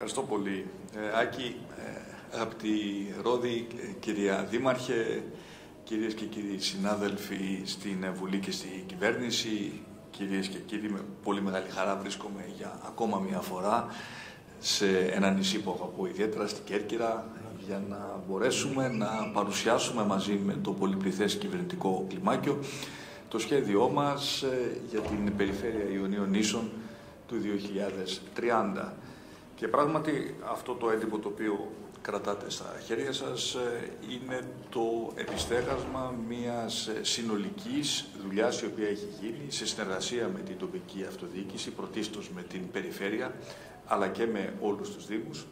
Ευχαριστώ πολύ. Ε, Άκη, ε, αγαπητή Ρόδη, ε, κυρία Δήμαρχε, κυρίες και κύριοι συνάδελφοι στην Βουλή και στην κυβέρνηση, κυρίες και κύριοι, με πολύ μεγάλη χαρά βρίσκομαι για ακόμα μια φορά σε ένα νησί που αγαπώ ιδιαίτερα, στην Κέρκυρα, για να μπορέσουμε να παρουσιάσουμε μαζί με το πολυπληθές κυβερνητικό κλιμάκιο το σχέδιό μας ε, για την περιφέρεια Ιωνίων Νήσων του 2030. Και πράγματι αυτό το έντυπο το οποίο κρατάτε στα χέρια σας ε, είναι το επιστέγασμα μιας ε, συνολικής δουλειάς η οποία έχει γίνει σε συνεργασία με την τοπική αυτοδιοίκηση, πρωτίστως με την περιφέρεια, αλλά και με όλους τους Δήμους,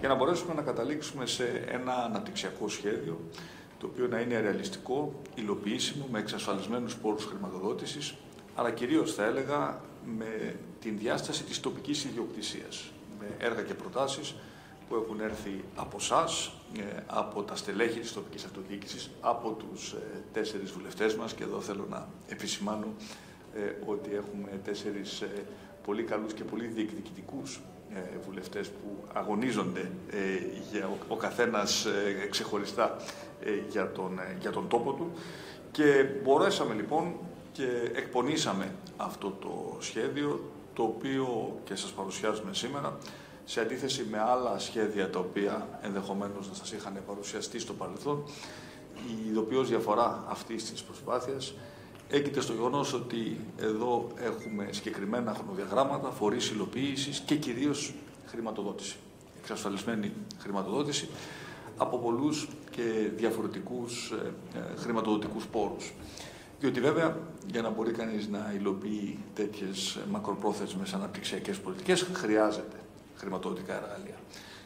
για να μπορέσουμε να καταλήξουμε σε ένα αναπτυξιακό σχέδιο, το οποίο να είναι ρεαλιστικό, υλοποιήσιμο, με εξασφαλισμένους πόρους χρηματοδότησης, αλλά κυρίως θα έλεγα με την διάσταση της τοπικής ιδιοκτησίας. με έργα και προτάσεις που έχουν έρθει από εσά, από τα στελέχη της τοπικής αυτοδιοίκησης, από τους ε, τέσσερις βουλευτές μας. Και εδώ θέλω να επισημάνω ε, ότι έχουμε τέσσερις ε, πολύ καλούς και πολύ διεκδικητικούς βουλευτές που αγωνίζονται για ο καθένας ξεχωριστά για τον, για τον τόπο του. Και μπορέσαμε λοιπόν και εκπονήσαμε αυτό το σχέδιο το οποίο και σας παρουσιάζουμε σήμερα, σε αντίθεση με άλλα σχέδια τα οποία ενδεχομένως να σας είχαν παρουσιαστεί στο παρελθόν, η ειδοποιώς διαφορά αυτής της προσπάθειας έγκυται στο γεγονός ότι εδώ έχουμε συγκεκριμένα χρονοδιαγράμματα, φορείς υλοποίησης και κυρίως χρηματοδότηση, εξασφαλισμένη χρηματοδότηση από πολλούς και διαφορετικούς ε, ε, χρηματοδοτικούς πόρους. Διότι βέβαια για να μπορεί κανείς να υλοποιεί τέτοιες μακροπρόθεσμες αναπτυξιακές πολιτικές χρειάζεται χρηματοδοτικά εργαλεία.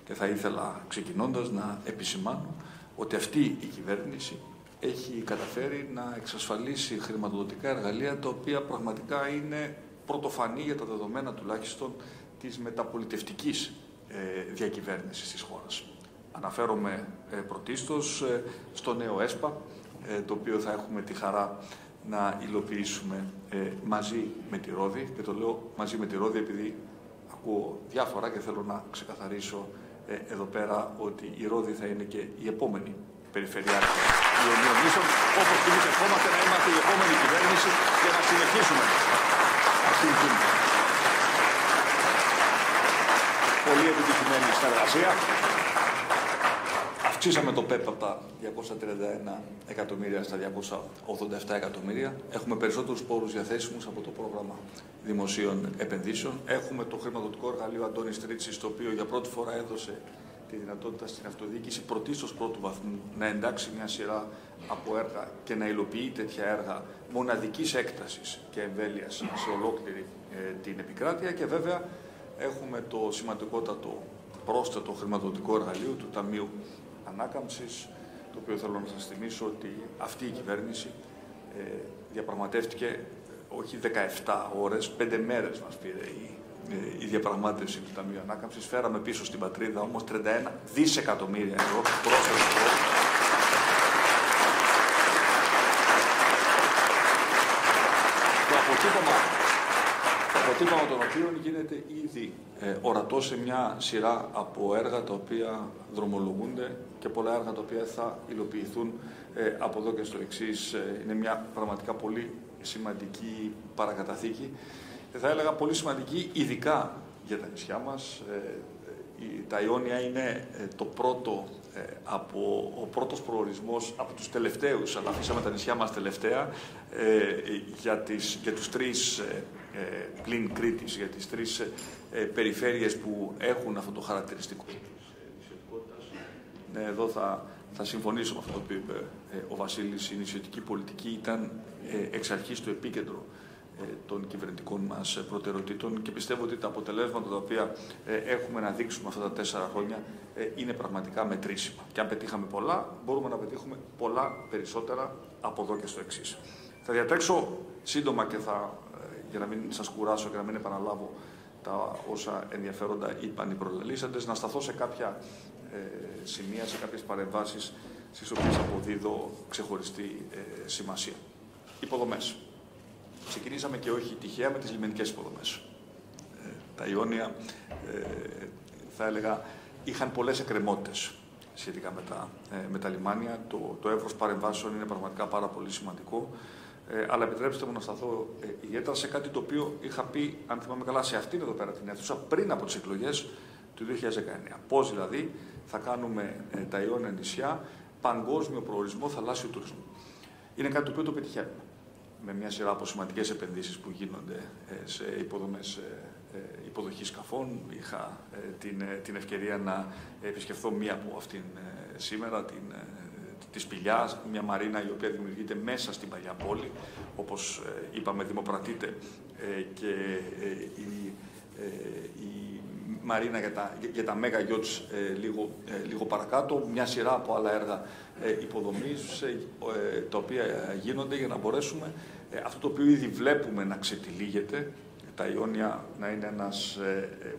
Και θα ήθελα ξεκινώντας να επισημάνω ότι αυτή η κυβέρνηση έχει καταφέρει να εξασφαλίσει χρηματοδοτικά εργαλεία τα οποία πραγματικά είναι πρωτοφανή για τα δεδομένα τουλάχιστον της μεταπολιτευτικής ε, διακυβέρνησης της χώρας. Αναφέρομαι ε, πρωτίστως ε, στο νέο ΕΣΠΑ, το οποίο θα έχουμε τη χαρά να υλοποιήσουμε ε, μαζί με τη Ρόδη και το λέω μαζί με τη Ρόδη επειδή ακούω διάφορα και θέλω να ξεκαθαρίσω ε, εδώ πέρα ότι η Ρόδη θα είναι και η επόμενη περιφερειάρχη Ιωνίων Νήσων όπως και εμείς ευχόμαστε να είμαστε η επόμενη κυβέρνηση και να συνεχίσουμε αυτή την πολύ επιτυχημένη συνεργασία. Αυξήσαμε το ΠΕΠ από τα 231 εκατομμύρια στα 287 εκατομμύρια. Έχουμε περισσότερους πόρους διαθέσιμους από το πρόγραμμα δημοσίων επενδύσεων. Έχουμε το χρηματοδοτικό εργαλείο Αντώνης Τρίτσης, το οποίο για πρώτη φορά έδωσε τη δυνατότητα στην αυτοδιοίκηση πρωτίστως πρώτου βαθμού να εντάξει μια σειρά από έργα και να υλοποιεί τέτοια έργα μοναδικής έκτασης και εμβέλειας σε ολόκληρη ε, την επικράτεια και βέβαια έχουμε το σημαντικότατο πρόσθετο χρηματοδοτικό εργαλείο του Ταμείου Ανάκαμψης, το οποίο θέλω να σας θυμίσω ότι αυτή η κυβέρνηση ε, διαπραγματεύτηκε όχι 17 ώρες, 5 μέρες μας πήρε η, ε, η διαπραγμάτευση του Ταμείου Ανάκαμψης. Φέραμε πίσω στην πατρίδα όμως 31 δισεκατομμύρια ευρώ πρόσθετο Το αποτύπωμα αποτύπωμα των οποίων γίνεται ήδη ε, ορατό σε μια σειρά από έργα τα οποία δρομολογούνται και πολλά έργα τα οποία θα υλοποιηθούν ε, από εδώ και στο εξής. Ε, είναι μια πραγματικά πολύ σημαντική παρακαταθήκη. Και θα έλεγα πολύ σημαντική ειδικά για τα νησιά μας. Ε, τα Ιόνια είναι το πρώτο, από, ο πρώτος προορισμός από τους τελευταίους, αλλά αφήσαμε τα νησιά μας τελευταία, για, τις, για τους τρεις ε, πλην Κρήτης για τις τρεις ε, περιφέρειες που έχουν αυτό το χαρακτηριστικό ναι, εδώ θα, θα συμφωνήσω με αυτό που είπε ε, ο Βασίλης. Η νησιωτική πολιτική ήταν εξ αρχής το επίκεντρο των κυβερνητικών μας προτεραιοτήτων και πιστεύω ότι τα αποτελέσματα τα οποία έχουμε να δείξουμε αυτά τα τέσσερα χρόνια είναι πραγματικά μετρήσιμα. Και αν πετύχαμε πολλά, μπορούμε να πετύχουμε πολλά περισσότερα από εδώ και στο εξής. Θα διατρέξω σύντομα και θα για να μην σας κουράσω και να μην επαναλάβω τα όσα ενδιαφέροντα είπαν οι προλαλήσαντες, να σταθώ σε κάποια ε, σημεία, σε κάποιες παρεμβάσεις στις οποίες αποδίδω ξεχωριστή ε, σημασία. Υποδομές. Ξεκινήσαμε και όχι τυχαία με τις λιμενικές υποδομές. Ε, τα Ιόνια ε, θα έλεγα, είχαν πολλές εκκρεμότητες σχετικά με τα, με τα λιμάνια. Το, το εύρος παρεμβάσεων είναι πραγματικά πάρα πολύ σημαντικό. Ε, αλλά επιτρέψτε μου να σταθώ ε, ιδιαίτερα σε κάτι το οποίο είχα πει, αν θυμάμαι καλά, σε αυτήν εδώ πέρα την αίθουσα πριν από τις εκλογές του 2019. Πώς δηλαδή θα κάνουμε ε, τα Ιόνια νησιά παγκόσμιο προορισμό θαλάσσιου τουρισμού. Είναι κάτι το οποίο το πετυχαίνουμε με μια σειρά από σημαντικές επενδύσεις που γίνονται ε, σε υποδομές ε, υποδοχής σκαφών. Είχα την, την ευκαιρία να επισκεφθώ μία από αυτήν σήμερα, την τη Σπηλιά, μια μαρίνα η οποία δημιουργείται μέσα στην παλιά πόλη, όπως είπαμε δημοπρατείται και η, η μαρίνα για τα, για τα Mega Yachts λίγο, λίγο παρακάτω, μια σειρά από άλλα έργα υποδομής τα οποία γίνονται για να μπορέσουμε αυτό το οποίο ήδη βλέπουμε να ξετυλίγεται, τα Ιόνια να είναι ένας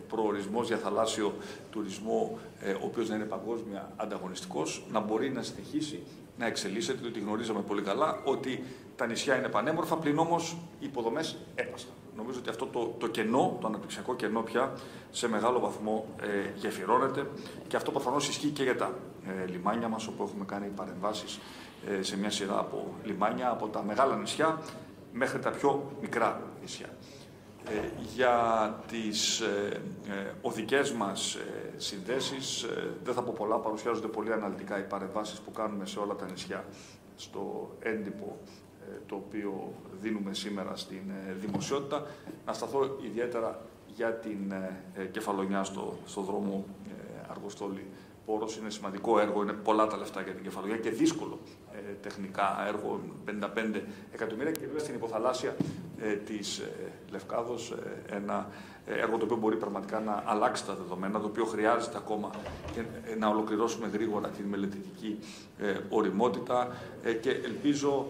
προορισμός για θαλάσσιο τουρισμό, ο οποίος να είναι παγκόσμια ανταγωνιστικός, να μπορεί να συνεχίσει να εξελίσσεται, διότι γνωρίζαμε πολύ καλά ότι τα νησιά είναι πανέμορφα, πλην όμως οι υποδομές έπασαν. Νομίζω ότι αυτό το, το κενό, το αναπτυξιακό κενό πια, σε μεγάλο βαθμό ε, γεφυρώνεται και αυτό προφανώς ισχύει και για τα ε, λιμάνια μας, όπου έχουμε κάνει παρεμβάσεις ε, σε μια σειρά από λιμάνια, από τα μεγάλα νησιά μέχρι τα πιο μικρά νησιά. Ε, για τις ε, ε, οδικές μας συνδέσεις. Δεν θα πω πολλά, παρουσιάζονται πολύ αναλυτικά οι παρεμβάσεις που κάνουμε σε όλα τα νησιά στο έντυπο το οποίο δίνουμε σήμερα στην δημοσιότητα. Να σταθώ ιδιαίτερα για την κεφαλονιά στο, στο δρόμο Αργοστόλη Πόρος. Είναι σημαντικό έργο, είναι πολλά τα λεφτά για την κεφαλονιά και δύσκολο τεχνικά έργο, 55 εκατομμύρια και βέβαια στην υποθαλάσσια ε, της ε, Λευκάδος ε, ένα έργο το οποίο μπορεί πραγματικά να αλλάξει τα δεδομένα, το οποίο χρειάζεται ακόμα να ολοκληρώσουμε γρήγορα την μελετητική οριμότητα και ελπίζω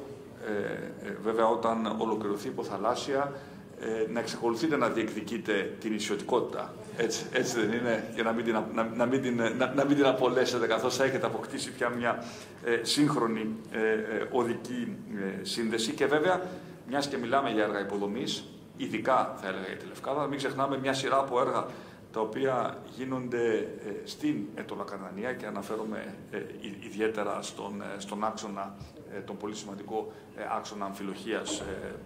βέβαια όταν ολοκληρωθεί η υποθαλάσσια να εξακολουθείτε να διεκδικείτε την ισιωτικότητα. Έτσι, έτσι δεν είναι, για να μην την, να, να μην την, να, να μην την απολέσετε, καθώς έχετε αποκτήσει πια μια σύγχρονη οδική σύνδεση. Και βέβαια μιας και μιλάμε για έργα υποδομής, ειδικά θα έλεγα για τη Λευκάδα, μην ξεχνάμε μια σειρά από έργα τα οποία γίνονται ε, στην Ετωλακαρνανία και αναφέρομαι ε, ιδιαίτερα στον, ε, στον άξονα, τον πολύ σημαντικό άξονα αμφιλοχίας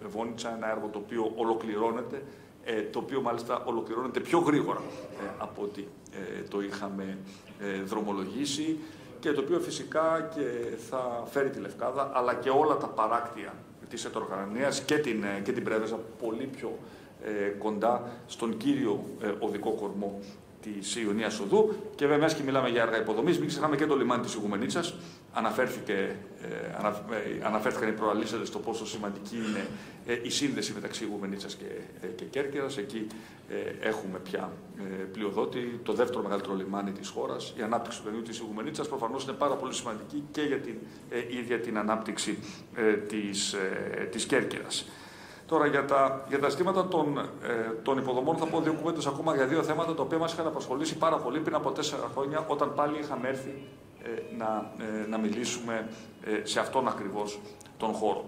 Βόνιτσα, ένα έργο το οποίο ολοκληρώνεται, το οποίο μάλιστα ολοκληρώνεται πιο γρήγορα από ό,τι το είχαμε δρομολογήσει και το οποίο φυσικά και θα φέρει τη Λευκάδα, αλλά και όλα τα παράκτια της Ετωργανίας και την, ε, και την Πρέβεζα πολύ πιο ε, κοντά στον κύριο ε, οδικό κορμό της Ιωνίας Οδού. Και βέβαια, και μιλάμε για έργα υποδομής, μην ξεχνάμε και το λιμάνι της Ιγουμενίτσα. Αναφέρθηκε, ε, ανα, ε, αναφέρθηκαν οι προαλήσαντες στο πόσο σημαντική είναι ε, η σύνδεση μεταξύ Ιγουμενίτσα και, ε, και Κέρκυρας. Εκεί ε, έχουμε πια ε, πλειοδότη, το δεύτερο μεγαλύτερο λιμάνι της χώρας. Η ανάπτυξη του παιδιού της Ιγουμενίτσα προφανώς είναι πάρα πολύ σημαντική και για την ίδια την ανάπτυξη ε, της, Κέρκυρας. Τώρα για τα, για τα ζητήματα των, ε, των υποδομών θα πω δύο κουβέντες ακόμα για δύο θέματα τα οποία μας είχαν απασχολήσει πάρα πολύ πριν από τέσσερα χρόνια όταν πάλι είχαμε έρθει ε, να, ε, να μιλήσουμε ε, σε αυτόν ακριβώς τον χώρο.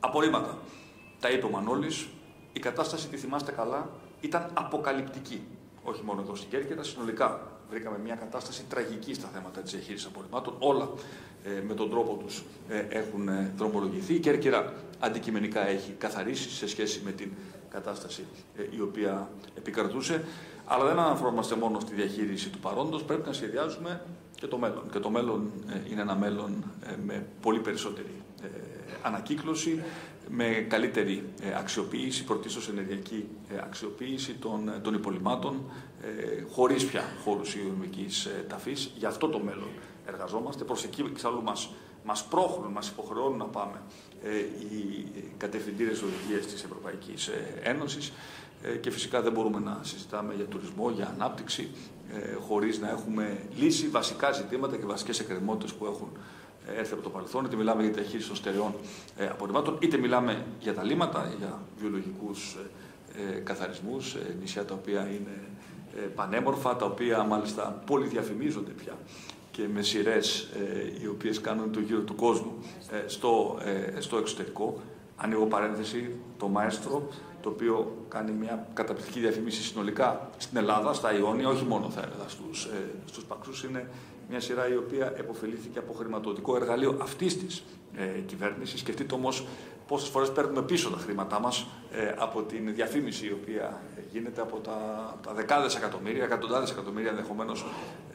Απορρίμματα. Τα είπε ο Μανώλης, η κατάσταση, τη θυμάστε καλά, ήταν αποκαλυπτική. Όχι μόνο εδώ στην Κέρκυρα, συνολικά βρήκαμε μια κατάσταση τραγική στα θέματα της διαχείρισης απορριμμάτων. Όλα ε, με τον τρόπο τους ε, έχουν ε, δρομολογηθεί. Η Κέρκυρα αντικειμενικά έχει καθαρίσει σε σχέση με την κατάσταση η οποία επικρατούσε. Αλλά δεν αναφερόμαστε μόνο στη διαχείριση του παρόντος, πρέπει να σχεδιάζουμε και το μέλλον. Και το μέλλον είναι ένα μέλλον με πολύ περισσότερη ανακύκλωση, με καλύτερη ε, αξιοποίηση, πρωτίστως ενεργειακή ε, αξιοποίηση των, ε, των υπολοιμάτων, χωρίς πια χώρους υγειονομικής ταφής. Για αυτό το μέλλον εργαζόμαστε. Προς εκεί εξάλλου μας, μας πρόχνουν, μας υποχρεώνουν να πάμε οι κατευθυντήρες οδηγίες της Ευρωπαϊκής Ένωσης και φυσικά δεν μπορούμε να συζητάμε για τουρισμό, για ανάπτυξη, χωρίς να έχουμε λύσει βασικά ζητήματα και βασικές εκκρεμότητες που έχουν έρθει από το παρελθόν, είτε μιλάμε για τη διαχείριση των στερεών ε, απορριμμάτων, είτε μιλάμε για τα λίμματα, για βιολογικούς ε, ε καθαρισμούς, ε, νησιά τα οποία είναι ε, πανέμορφα, τα οποία μάλιστα πολυδιαφημίζονται πια και με σειρές οι οποίες κάνουν το γύρο του κόσμου στο, στο εξωτερικό. Ανοίγω παρένθεση, το Μαέστρο το οποίο κάνει μια καταπληκτική διαφήμιση συνολικά στην Ελλάδα, στα Ιόνια, όχι μόνο θα έλεγα στους, ε, στους Παξούς, είναι μια σειρά η οποία επωφελήθηκε από χρηματοδοτικό εργαλείο αυτής της ε, κυβέρνησης. Σκεφτείτε όμως πόσες φορές παίρνουμε πίσω τα χρήματά μας ε, από την διαφήμιση η οποία γίνεται από τα, τα δεκάδες εκατομμύρια, εκατοντάδες εκατομμύρια ενδεχομένως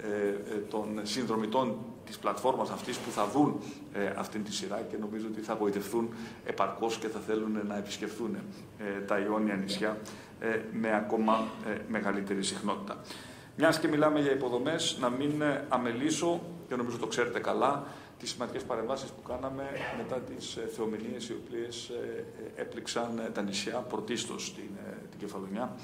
ε, ε, των συνδρομητών της πλατφόρμας αυτής που θα δουν ε, αυτή τη σειρά και νομίζω ότι θα βοηθηθούν επαρκώς και θα θέλουν να επισκεφθούν ε, τα Ιόνια νησιά ε, με ακόμα μεγαλύτερη συχνότητα. Μιας και μιλάμε για υποδομές, να μην αμελήσω, και νομίζω το ξέρετε καλά, τις σημαντικές παρεμβάσεις που κάναμε μετά τις θεομηνίες οι οποίες έπληξαν τα νησιά, πρωτίστως την, την Κεφαλονιά,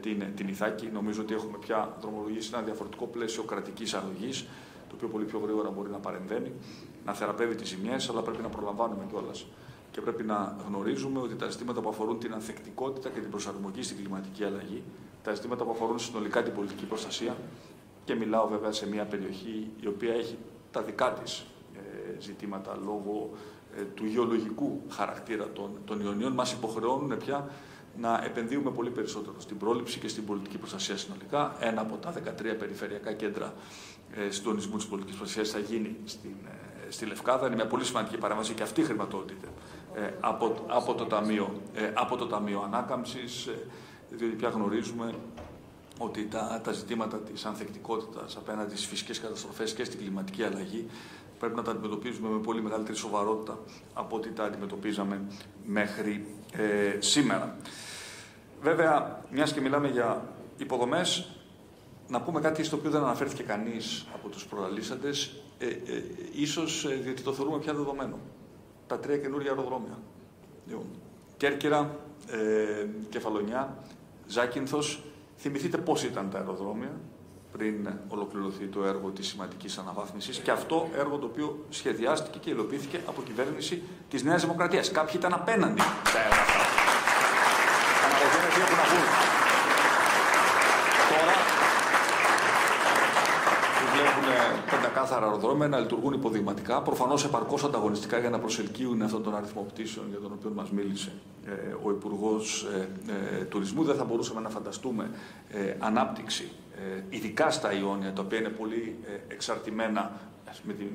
την, την Ιθάκη. Νομίζω ότι έχουμε πια δρομολογήσει ένα διαφορετικό πλαίσιο κρατικής αρρωγής, το οποίο πολύ πιο γρήγορα μπορεί να παρεμβαίνει, να θεραπεύει τις ζημιές, αλλά πρέπει να προλαμβάνουμε κιόλας. Και πρέπει να γνωρίζουμε ότι τα ζητήματα που αφορούν την ανθεκτικότητα και την προσαρμογή στην κλιματική αλλαγή τα ζητήματα που αφορούν συνολικά την πολιτική προστασία και μιλάω βέβαια σε μια περιοχή η οποία έχει τα δικά της ε, ζητήματα λόγω ε, του γεωλογικού χαρακτήρα των, των Ιωνίων μας υποχρεώνουν πια να επενδύουμε πολύ περισσότερο στην πρόληψη και στην πολιτική προστασία συνολικά. Ένα από τα 13 περιφερειακά κέντρα ε, συντονισμού της πολιτικής προστασίας θα γίνει στην, ε, στη Λευκάδα. Είναι μια πολύ σημαντική παρέμβαση και αυτή χρηματοδοτείται ε, από, από, το Ταμείο, ε, από το Ταμείο Ανάκαμψης διότι πια γνωρίζουμε ότι τα, τα ζητήματα της ανθεκτικότητας απέναντι στις φυσικές καταστροφές και στην κλιματική αλλαγή πρέπει να τα αντιμετωπίζουμε με πολύ μεγαλύτερη σοβαρότητα από ό,τι τα αντιμετωπίζαμε μέχρι ε, σήμερα. Βέβαια, μιας και μιλάμε για υποδομές, να πούμε κάτι στο οποίο δεν αναφέρθηκε κανείς από τους προαλήσαντες, ε, ε, ίσως ε, διότι το θεωρούμε πια δεδομένο. Τα τρία καινούργια αεροδρόμια. Λοιπόν, Κέρκυρα, ε, Κεφαλονιά, Ζάκυνθος. Θυμηθείτε πώς ήταν τα αεροδρόμια πριν ολοκληρωθεί το έργο της σημαντικής αναβάθμισης και αυτό έργο το οποίο σχεδιάστηκε και υλοποιήθηκε από κυβέρνηση της Νέας Δημοκρατίας. Κάποιοι ήταν απέναντι στα έργα αυτά. Αναλογία τι έχουν να πούν. Τώρα βλέπουν πεντακάθαρα αεροδρόμια να λειτουργούν υποδειγματικά, προφανώς επαρκώς ανταγωνιστικά για να προσελκύουν αυτόν τον αριθμό πτήσεων για τον οποίο μας μίλησε ε, ο Υπουργός ε, ε, Τουρισμού. Δεν θα μπορούσαμε να φανταστούμε ε, ανάπτυξη, ε, ειδικά στα Ιόνια, τα οποία είναι πολύ ε, εξαρτημένα με την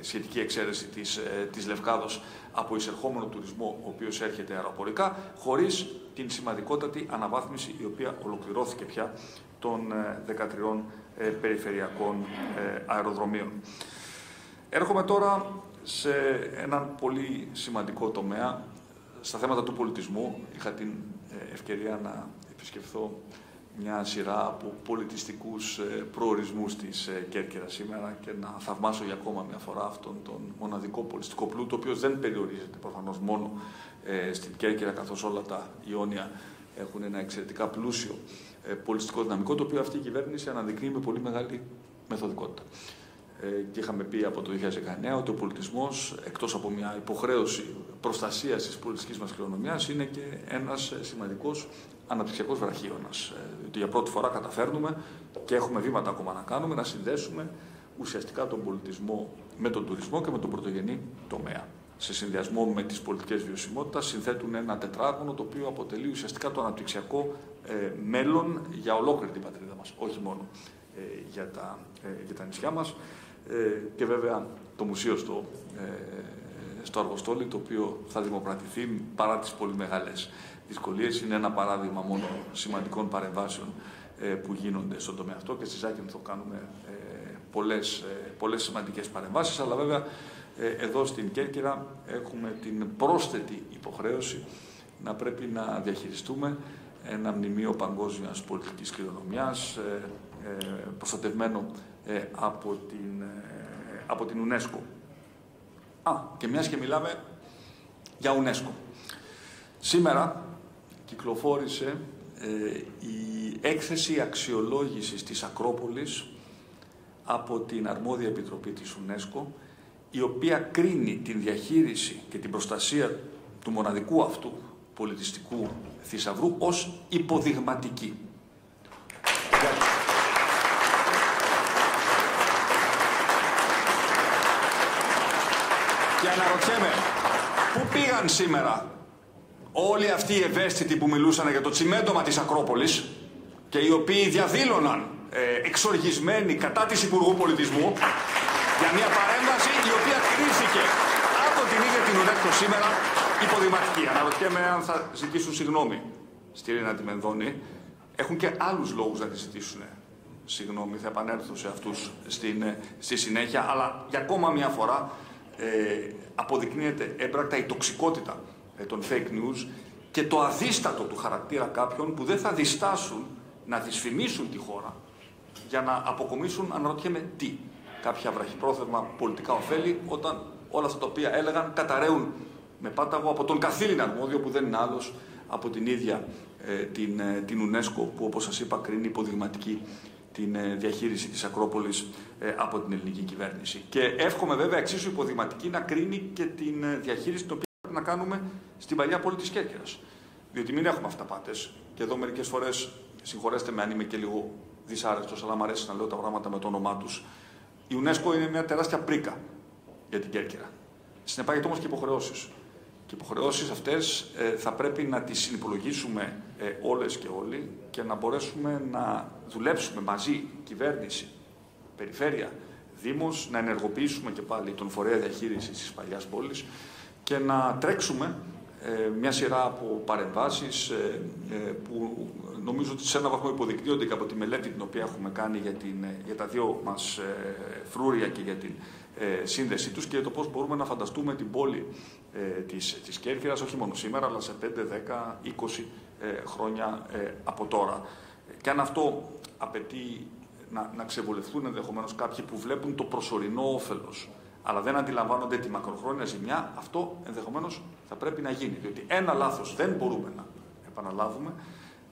σχετική εξαίρεση της, της Λευκάδος από εισερχόμενο τουρισμό ο οποίος έρχεται αεροπορικά χωρίς την σημαντικότατη αναβάθμιση η οποία ολοκληρώθηκε πια των 13 περιφερειακών αεροδρομίων. Έρχομαι τώρα σε έναν πολύ σημαντικό τομέα στα θέματα του πολιτισμού. Είχα την ευκαιρία να επισκεφθώ μια σειρά από πολιτιστικούς ε, προορισμούς της ε, Κέρκυρας σήμερα και να θαυμάσω για ακόμα μια φορά αυτόν τον μοναδικό πολιτιστικό πλούτο, ο οποίος δεν περιορίζεται προφανώς μόνο ε, στην Κέρκυρα, καθώς όλα τα Ιόνια έχουν ένα εξαιρετικά πλούσιο πολιτιστικό δυναμικό, το οποίο αυτή η κυβέρνηση αναδεικνύει με πολύ μεγάλη μεθοδικότητα. Και είχαμε πει από το 2019 ότι ο πολιτισμός, εκτός από μια υποχρέωση προστασίας της πολιτιστικής μας κληρονομιάς, είναι και ένας σημαντικός αναπτυξιακός βραχίωνας. Ε, για πρώτη φορά καταφέρνουμε και έχουμε βήματα ακόμα να κάνουμε να συνδέσουμε ουσιαστικά τον πολιτισμό με τον τουρισμό και με τον πρωτογενή τομέα. Σε συνδυασμό με τις πολιτικές βιωσιμότητα, συνθέτουν ένα τετράγωνο το οποίο αποτελεί ουσιαστικά το αναπτυξιακό ε, μέλλον για ολόκληρη την πατρίδα μας, όχι μόνο ε, για, τα, ε, για τα νησιά μας. Ε, και βέβαια το μουσείο στο, ε, στο Αργοστόλι, το οποίο θα δημοπρατηθεί παρά τις πολύ μεγάλες δυσκολίες. Είναι ένα παράδειγμα μόνο σημαντικών παρεμβάσεων ε, που γίνονται στον τομέα αυτό και στη θα κάνουμε ε, πολλές, ε, πολλές σημαντικές παρεμβάσεις, αλλά βέβαια εδώ στην Κέρκυρα έχουμε την πρόσθετη υποχρέωση να πρέπει να διαχειριστούμε ένα μνημείο παγκόσμιας πολιτικής κληρονομιάς προστατευμένο από την, από την UNESCO. Α, και μιας και μιλάμε για UNESCO. Σήμερα κυκλοφόρησε ε, η έκθεση αξιολόγησης της Ακρόπολης από την Αρμόδια Επιτροπή της UNESCO, η οποία κρίνει την διαχείριση και την προστασία του μοναδικού αυτού πολιτιστικού θησαυρού ως υποδειγματική. Και αναρωτιέμαι, πού πήγαν σήμερα όλοι αυτοί οι ευαίσθητοι που μιλούσαν για το τσιμέντομα της Ακρόπολης και οι οποίοι διαδήλωναν ε, εξοργισμένοι κατά της Υπουργού Πολιτισμού για μια παρέμβαση η οποία κρίθηκε από την ίδια την UNESCO σήμερα υποδηματική. Αναρωτιέμαι αν θα ζητήσουν συγγνώμη στη Ρίνα Τιμενδόνη. Έχουν και άλλους λόγους να τη ζητήσουν συγγνώμη, θα επανέλθω σε αυτούς στην, στη συνέχεια, αλλά για ακόμα μια φορά ε, αποδεικνύεται έμπρακτα η τοξικότητα ε, των fake news και το αδίστατο του χαρακτήρα κάποιων που δεν θα διστάσουν να δυσφημίσουν τη χώρα για να αποκομίσουν, αναρωτιέμαι, τι. Κάποια βραχυπρόθεσμα πολιτικά ωφέλη, όταν όλα αυτά τα οποία έλεγαν καταραίουν με πάταγο από τον καθήλυνα αρμόδιο που δεν είναι άλλος από την ίδια ε, την, ε, την UNESCO που όπως σας είπα κρίνει υποδειγματική την ε, διαχείριση της Ακρόπολης ε, από την ελληνική κυβέρνηση. Και εύχομαι βέβαια εξίσου υποδειγματική να κρίνει και την ε, διαχείριση την οποία πρέπει να κάνουμε στην παλιά πόλη της Κέρκυρας. Διότι μην έχουμε αυταπάτες. Και εδώ μερικές φορές, συγχωρέστε με αν είμαι και λίγο δυσάρεστος, αλλά μου αρέσει να λέω τα πράγματα με το όνομά τους. Η UNESCO είναι μια τεράστια πρίκα για την Κέρκυρα. Συνεπάγεται όμως και υποχρεώσεις. Και οι υποχρεώσεις αυτές ε, θα πρέπει να τις συνυπολογίσουμε ε, όλες και όλοι και να μπορέσουμε να δουλέψουμε μαζί, κυβέρνηση, περιφέρεια, Δήμος, να ενεργοποιήσουμε και πάλι τον φορέα διαχείρισης της παλιάς πόλης και να τρέξουμε ε, μια σειρά από παρεμβάσεις ε, ε, που νομίζω ότι σε ένα βαθμό υποδεικνύονται και από τη μελέτη την οποία έχουμε κάνει για, την, για τα δύο μας φρούρια και για την σύνδεσή τους και το πώς μπορούμε να φανταστούμε την πόλη της, της Κέρκυρας όχι μόνο σήμερα αλλά σε 5, 10, 20 χρόνια από τώρα. Και αν αυτό απαιτεί να, να ξεβολευτούν ενδεχομένως κάποιοι που βλέπουν το προσωρινό όφελος αλλά δεν αντιλαμβάνονται τη μακροχρόνια ζημιά, αυτό ενδεχομένως θα πρέπει να γίνει. Διότι ένα λάθος δεν μπορούμε να επαναλάβουμε,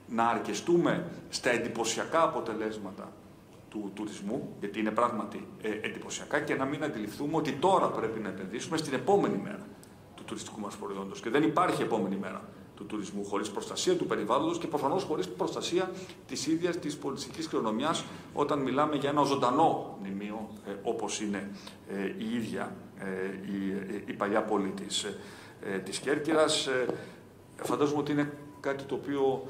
να αρκεστούμε στα εντυπωσιακά αποτελέσματα του τουρισμού, γιατί είναι πράγματι ε, εντυπωσιακά, και να μην αντιληφθούμε ότι τώρα πρέπει να επενδύσουμε στην επόμενη μέρα του τουριστικού μας προϊόντος. Και δεν υπάρχει επόμενη μέρα του τουρισμού, χωρίς προστασία του περιβάλλοντος και προφανώς χωρίς προστασία της ίδιας της πολιτιστικής κληρονομιάς, όταν μιλάμε για ένα ζωντανό μνημείο, ε, όπως είναι ε, η ίδια ε, η, η, παλιά πόλη της ε, της Κέρκυρας. Ε, φαντάζομαι ότι είναι κάτι το οποίο,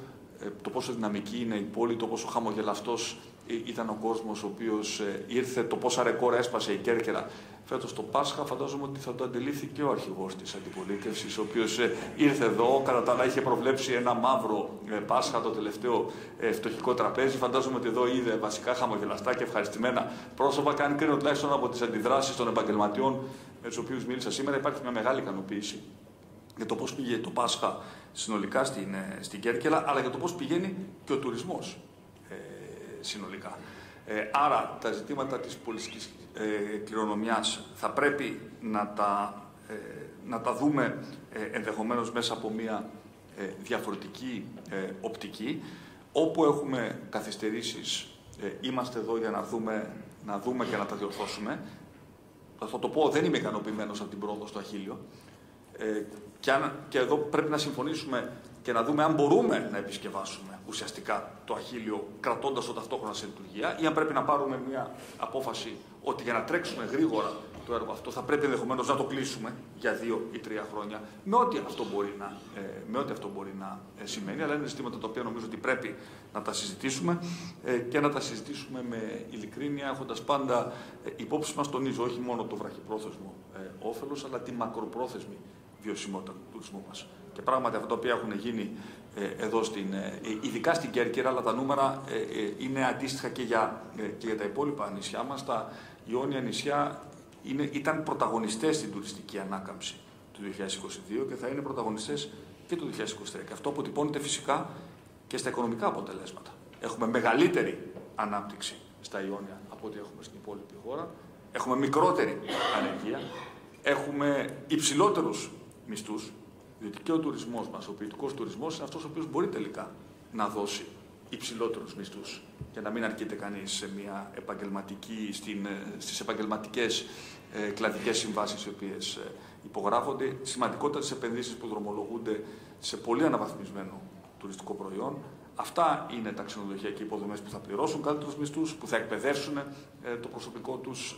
το πόσο δυναμική είναι η πόλη, το πόσο χαμογελαστός ήταν ο κόσμος ο οποίος ήρθε, το πόσα ρεκόρ έσπασε η Κέρκυρα φέτος το Πάσχα, φαντάζομαι ότι θα το αντιλήφθη και ο αρχηγός της αντιπολίτευσης, ο οποίος ε, ήρθε εδώ, κατά τα άλλα είχε προβλέψει ένα μαύρο ε, Πάσχα, το τελευταίο ε, φτωχικό τραπέζι. Φαντάζομαι ότι εδώ είδε βασικά χαμογελαστά και ευχαριστημένα πρόσωπα. Κάνει κρίνο τουλάχιστον από τις αντιδράσεις των επαγγελματιών με τους οποίους μίλησα σήμερα. Υπάρχει μια μεγάλη ικανοποίηση για το πώς πήγε το Πάσχα συνολικά στην, στην Κέρκελα, αλλά για το πώς πηγαίνει και ο τουρισμός ε, συνολικά. Ε, άρα τα ζητήματα της πολιτικής ε, κληρονομιάς θα πρέπει να τα, ε, να τα δούμε ε, ενδεχομένως μέσα από μια ε, διαφορετική οπτική. Όπου έχουμε καθυστερήσεις, είμαστε εδώ για να δούμε, να δούμε και να τα διορθώσουμε. Θα το πω, δεν είμαι ικανοποιημένος από την πρόοδο στο Αχίλιο. Και, και εδώ πρέπει να συμφωνήσουμε και να δούμε αν μπορούμε να επισκευάσουμε ουσιαστικά το αχίλιο κρατώντας το ταυτόχρονα σε λειτουργία ή αν πρέπει να πάρουμε μια απόφαση ότι για να τρέξουμε γρήγορα το έργο αυτό θα πρέπει ενδεχομένως να το κλείσουμε για δύο ή τρία χρόνια με ό,τι αυτό μπορεί να, ε, με ό,τι αυτό μπορεί να ε, σημαίνει. Αλλά είναι ζητήματα τα οποία νομίζω ότι πρέπει να τα συζητήσουμε ε, και να τα συζητήσουμε με ειλικρίνεια, έχοντας πάντα υπόψη μας, τονίζω, όχι μόνο το βραχυπρόθεσμο όφελος, αλλά τη μακροπρόθεσμη βιωσιμότητα του τουρισμού μα. Και πράγματι αυτά τα οποία έχουν γίνει ε, εδώ, στην, ε, ειδικά στην Κέρκυρα, αλλά τα νούμερα ε, είναι αντίστοιχα και για, και για τα υπόλοιπα νησιά μας. Τα Ιόνια νησιά είναι, ήταν πρωταγωνιστές στην τουριστική ανάκαμψη του 2022 και θα είναι πρωταγωνιστές και του 2023. Και αυτό αποτυπώνεται φυσικά και στα οικονομικά αποτελέσματα. Έχουμε μεγαλύτερη ανάπτυξη στα Ιόνια από ό,τι έχουμε στην υπόλοιπη χώρα. Έχουμε μικρότερη ανεργία. Έχουμε υψηλότερους μισθούς διότι και ο τουρισμός μας, ο ποιητικός τουρισμός, είναι αυτός ο οποίος μπορεί τελικά να δώσει υψηλότερους μισθούς και να μην αρκείται κανείς σε μια επαγγελματική, στις επαγγελματικές ε, κλαδικές συμβάσεις οι οποίες ε, υπογράφονται. Σημαντικότερε επενδύσεις που δρομολογούνται σε πολύ αναβαθμισμένο τουριστικό προϊόν. Αυτά είναι τα ξενοδοχεία και υποδομές που θα πληρώσουν καλύτερους μισθούς, που θα εκπαιδεύσουν ε, το προσωπικό τους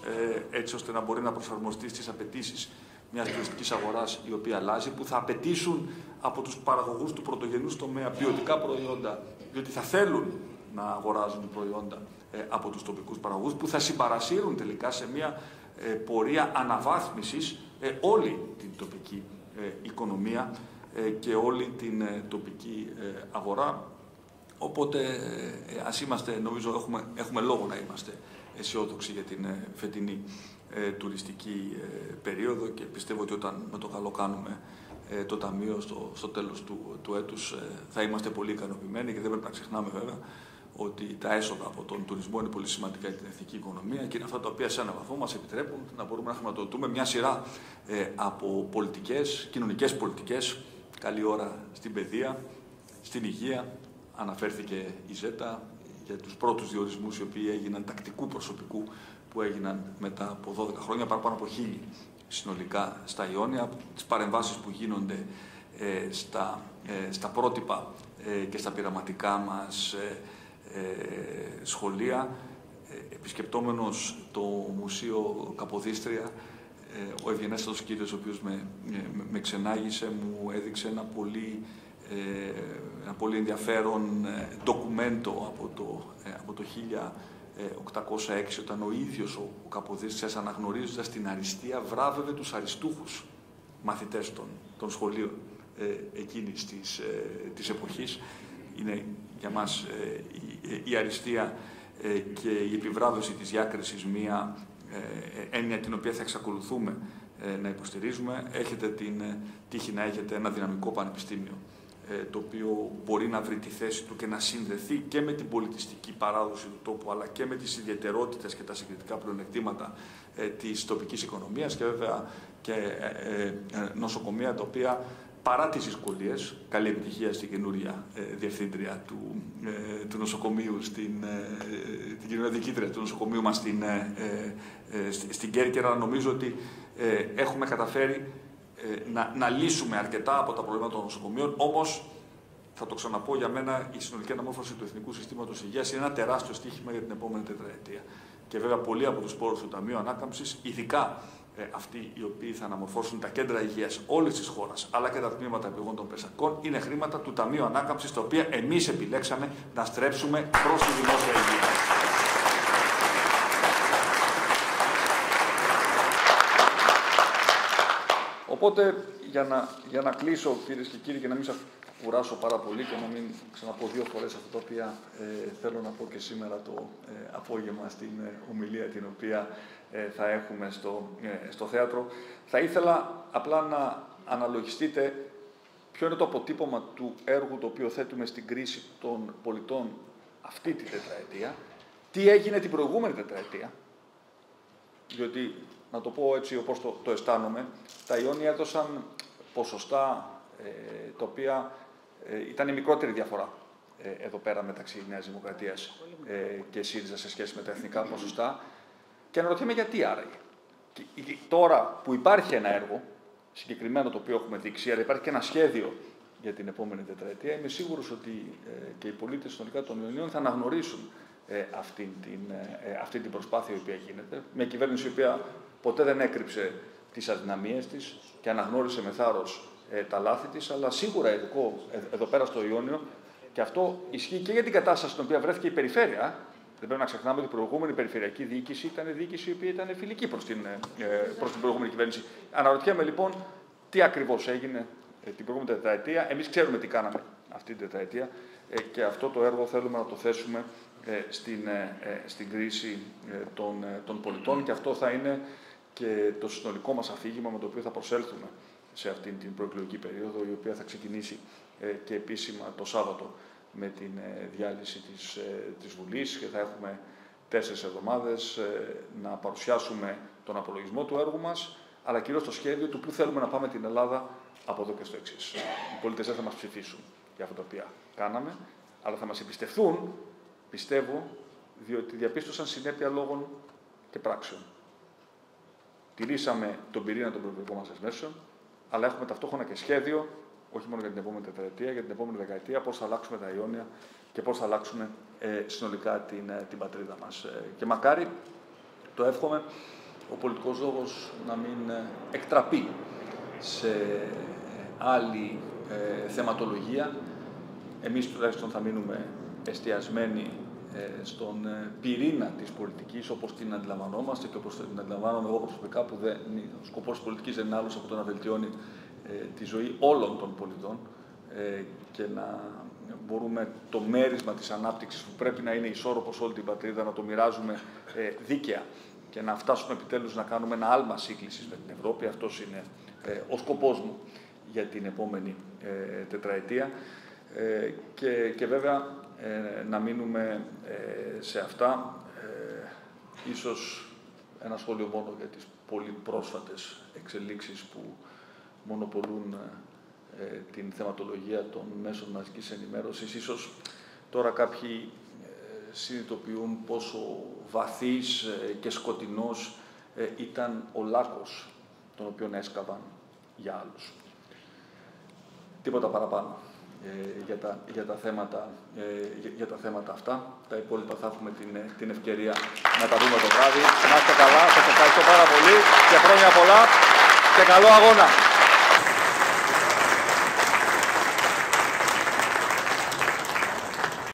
ε, έτσι ώστε να μπορεί να προσαρμοστεί στις απαιτήσεις μια τουριστικής αγοράς η οποία αλλάζει, που θα απαιτήσουν από τους παραγωγούς του πρωτογενούς τομέα ποιοτικά προϊόντα, διότι θα θέλουν να αγοράζουν προϊόντα ε, από τους τοπικούς παραγωγούς, που θα συμπαρασύρουν τελικά σε μια ε, πορεία αναβάθμισης ε, όλη την τοπική οικονομία και όλη την τοπική αγορά. Οπότε ας είμαστε, νομίζω έχουμε, έχουμε λόγο να είμαστε αισιόδοξοι για την φετινή τουριστική περίοδο και πιστεύω ότι όταν με το καλό κάνουμε το Ταμείο στο, στο τέλος του, του έτους θα είμαστε πολύ ικανοποιημένοι και δεν πρέπει να ξεχνάμε βέβαια ότι τα έσοδα από τον τουρισμό είναι πολύ σημαντικά για την εθνική οικονομία και είναι αυτά τα οποία σε έναν βαθμό μας επιτρέπουν να μπορούμε να χρηματοδοτούμε μια σειρά ε, από πολιτικές, κοινωνικές πολιτικές. Καλή ώρα στην παιδεία, στην υγεία. Αναφέρθηκε η ΖΕΤΑ για τους πρώτους διορισμούς οι οποίοι έγιναν τακτικού προσωπικού που έγιναν μετά από 12 χρόνια, παραπάνω από χίλιοι συνολικά στα Ιόνια, τις παρεμβάσεις που γίνονται ε, στα, ε, στα πρότυπα ε, και στα πειραματικά μας ε, σχολεία, ε, επισκεπτόμενος το Μουσείο Καποδίστρια, ε, ο ευγενέστατος κύριος ο οποίος με, με, ξενάγησε μου έδειξε ένα πολύ, ένα πολύ ενδιαφέρον ντοκουμέντο από το, από το 1806 όταν ο ίδιος ο, ο Καποδίστριας αναγνωρίζοντας την αριστεία βράβευε τους αριστούχους μαθητές των, των σχολείων ε, εκείνης της, ε, της εποχής. Είναι για μας ε, η, η αριστεία ε, και η επιβράβευση της διάκρισης μία ε, έννοια την οποία θα εξακολουθούμε να υποστηρίζουμε. Έχετε την τύχη να έχετε ένα δυναμικό πανεπιστήμιο το οποίο μπορεί να βρει τη θέση του και να συνδεθεί και με την πολιτιστική παράδοση του τόπου αλλά και με τις ιδιαιτερότητες και τα συγκριτικά πλεονεκτήματα της τοπικής οικονομίας και βέβαια και νοσοκομεία τα οποία παρά τις δυσκολίες, καλή επιτυχία στην καινούρια ε, διευθύντρια του, ε, του νοσοκομείου, στην, ε, την καινούρια διοικήτρια του νοσοκομείου μας στην, ε, ε, στην Κέρκυρα, νομίζω ότι έχουμε καταφέρει να, να λύσουμε αρκετά από τα προβλήματα των νοσοκομείων, όμως θα το ξαναπώ για μένα, η συνολική αναμόρφωση του Εθνικού Συστήματος Υγείας είναι ένα τεράστιο στίχημα για την επόμενη τετραετία. Και βέβαια πολλοί από τους πόρους του Ταμείου Ανάκαμψης, ειδικά ε, αυτοί οι οποίοι θα αναμορφώσουν τα κέντρα υγείας όλης της χώρας, αλλά και τα τμήματα επιγόντων των Περσακών, είναι χρήματα του Ταμείου Ανάκαμψης, τα οποία εμείς επιλέξαμε να στρέψουμε προς τη δημόσια υγεία. Οπότε, για να, για να κλείσω, κυρίες και κύριοι, και να μην σας κουράσω πάρα πολύ και να μην ξαναπώ δύο φορές αυτά τα οποία ε, θέλω να πω και σήμερα το ε, απόγευμα στην ε, ομιλία την οποία ε, θα έχουμε στο, ε, στο θέατρο. Θα ήθελα απλά να αναλογιστείτε ποιο είναι το αποτύπωμα του έργου το οποίο θέτουμε στην κρίση των πολιτών αυτή τη τετραετία, τι έγινε την προηγούμενη τετραετία, διότι, να το πω έτσι όπως το, το αισθάνομαι, τα Ιόνια έδωσαν ποσοστά ε, τα οποία ε, ήταν η μικρότερη διαφορά ε, εδώ πέρα μεταξύ Νέας Δημοκρατίας ε, και ΣΥΡΙΖΑ σε σχέση με τα εθνικά ποσοστά. Και αναρωτιέμαι γιατί άραγε. Και τώρα που υπάρχει ένα έργο, συγκεκριμένο το οποίο έχουμε δείξει, αλλά υπάρχει και ένα σχέδιο για την επόμενη τετραετία, είμαι σίγουρος ότι ε, και οι πολίτες συνολικά των Ιωνίων θα αναγνωρίσουν ε, αυτή, την, ε, αυτή την προσπάθεια η οποία γίνεται. Μια κυβέρνηση η οποία ποτέ δεν έκρυψε τις αδυναμίες της και αναγνώρισε με θάρρος ε, τα λάθη της, αλλά σίγουρα εδώ, εδώ πέρα στο Ιόνιο, και αυτό ισχύει και για την κατάσταση στην οποία βρέθηκε η περιφέρεια, δεν πρέπει να ξεχνάμε ότι η προηγούμενη περιφερειακή διοίκηση ήταν διοίκηση η οποία ήταν φιλική προς την, ε, προς την προηγούμενη κυβέρνηση. Αναρωτιέμαι λοιπόν τι ακριβώς έγινε ε, την προηγούμενη τετραετία. Εμείς ξέρουμε τι κάναμε αυτή την τετραετία ε, και αυτό το έργο θέλουμε να το θέσουμε στην, στην κρίση των, των πολιτών και αυτό θα είναι και το συνολικό μας αφήγημα με το οποίο θα προσέλθουμε σε αυτήν την προεκλογική περίοδο η οποία θα ξεκινήσει και επίσημα το Σάββατο με την ε, διάλυση της, ε, της Βουλής και θα έχουμε τέσσερις εβδομάδες ε, να παρουσιάσουμε τον απολογισμό του έργου μας, αλλά κυρίως το σχέδιο του που θέλουμε να πάμε την Ελλάδα από εδώ και στο εξής. Οι πολίτες δεν θα μας ψηφίσουν για αυτά τα οποία κάναμε, αλλά θα μας εμπιστευτούν, πιστεύω, διότι διαπίστωσαν συνέπεια λόγων και πράξεων. Τηρήσαμε τον πυρήνα των προεκλογικών μας εσμέσεων, αλλά έχουμε ταυτόχρονα και σχέδιο όχι μόνο για την επόμενη τετραετία, για την επόμενη δεκαετία, πώς θα αλλάξουμε τα Ιόνια και πώς θα αλλάξουμε ε, συνολικά την, ε, την πατρίδα μας. Ε, και μακάρι, το εύχομαι, ο πολιτικός λόγος να μην εκτραπεί σε άλλη θεματολογία. Εμείς τουλάχιστον θα μείνουμε εστιασμένοι στον πυρήνα της πολιτικής όπως την αντιλαμβανόμαστε και όπως την αντιλαμβάνομαι εγώ προσωπικά που δεν, ο σκοπός της πολιτικής δεν είναι άλλος από το να βελτιώνει τη ζωή όλων των πολιτών και να μπορούμε το μέρισμα της ανάπτυξης που πρέπει να είναι ισόρροπος όλη την πατρίδα να το μοιράζουμε ε, δίκαια και να φτάσουμε επιτέλους να κάνουμε ένα άλμα σύγκλησης με την Ευρώπη. Αυτός είναι ε, ο σκοπός μου για την επόμενη ε, τετραετία. Ε, και, και βέβαια να μείνουμε σε αυτά. ίσως ένα σχόλιο μόνο για τις πολύ πρόσφατες εξελίξεις που μονοπολούν ε, την θεματολογία των μέσων μαζικής ενημέρωσης. Ίσως τώρα κάποιοι ε, συνειδητοποιούν πόσο βαθύς ε, και σκοτεινός ήταν ο λάκκος τον οποίο έσκαβαν για άλλους. Τίποτα παραπάνω για, τα, για, τα θέματα, για, τα θέματα αυτά. Τα υπόλοιπα θα έχουμε την, την ευκαιρία να τα δούμε το βράδυ. Να είστε καλά, σας ευχαριστώ πάρα πολύ και χρόνια πολλά και καλό αγώνα.